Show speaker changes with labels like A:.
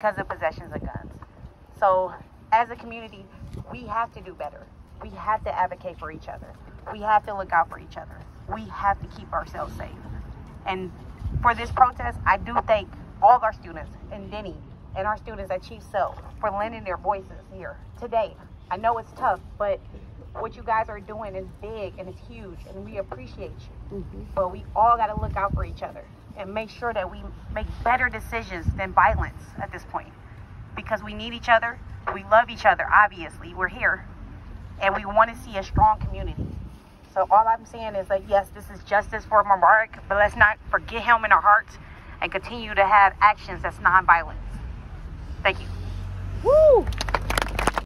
A: because of possessions of guns. So, as a community, we have to do better. We have to advocate for each other. We have to look out for each other. We have to keep ourselves safe. And for this protest, I do thank all of our students and Denny and our students at Chief Sealth for lending their voices here today. I know it's tough, but what you guys are doing is big and it's huge, and we appreciate you. Mm-hmm. But we all got to look out for each other and make sure that we make better decisions than violence at this point because we need each other. We love each other, obviously. We're here and we want to see a strong community. So all I'm saying is that yes, this is justice for Mubarak, but let's not forget him in our hearts and continue to have actions that's nonviolent. Thank you.